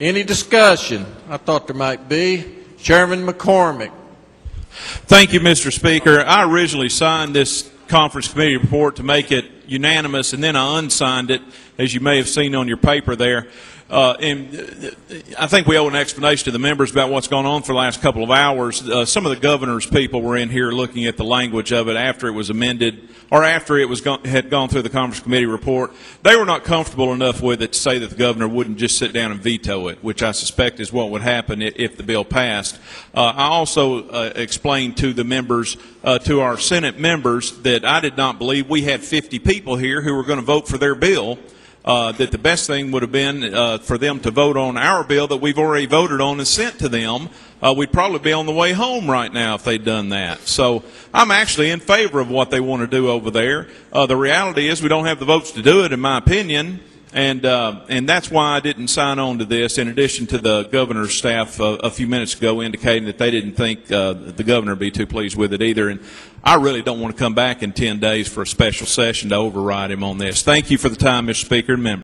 Any discussion? I thought there might be. Chairman McCormick. Thank you, Mr. Speaker. I originally signed this conference committee report to make it unanimous, and then I unsigned it, as you may have seen on your paper there. Uh, and uh, I think we owe an explanation to the members about what's gone on for the last couple of hours. Uh, some of the governor's people were in here looking at the language of it after it was amended or after it was had gone through the conference committee report. They were not comfortable enough with it to say that the governor wouldn't just sit down and veto it, which I suspect is what would happen if the bill passed. Uh, I also uh, explained to the members, uh, to our Senate members, that I did not believe we had 50 people here who were going to vote for their bill uh, that the best thing would have been uh, for them to vote on our bill that we've already voted on and sent to them. Uh, we'd probably be on the way home right now if they'd done that. So I'm actually in favor of what they want to do over there. Uh, the reality is we don't have the votes to do it, in my opinion. And uh, and that's why I didn't sign on to this. In addition to the governor's staff uh, a few minutes ago indicating that they didn't think uh, the governor would be too pleased with it either. And I really don't want to come back in ten days for a special session to override him on this. Thank you for the time, Mr. Speaker and members.